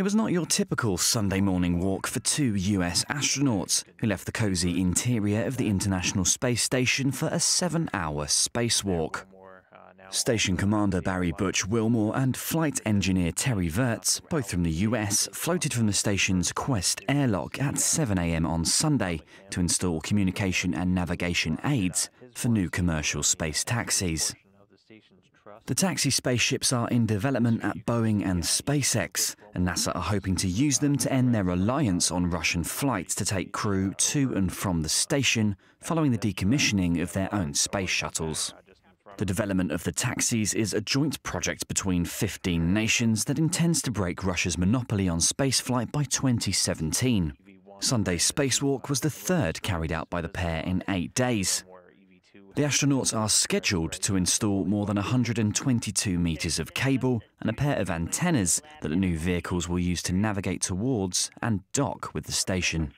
It was not your typical Sunday morning walk for two US astronauts who left the cosy interior of the International Space Station for a seven hour spacewalk. Station Commander Barry Butch Wilmore and Flight Engineer Terry Virts, both from the US, floated from the station's Quest airlock at 7am on Sunday to install communication and navigation aids for new commercial space taxis. The taxi spaceships are in development at Boeing and SpaceX, and NASA are hoping to use them to end their reliance on Russian flights to take crew to and from the station following the decommissioning of their own space shuttles. The development of the taxis is a joint project between 15 nations that intends to break Russia's monopoly on spaceflight by 2017. Sunday's spacewalk was the third carried out by the pair in eight days. The astronauts are scheduled to install more than 122 metres of cable and a pair of antennas that the new vehicles will use to navigate towards and dock with the station.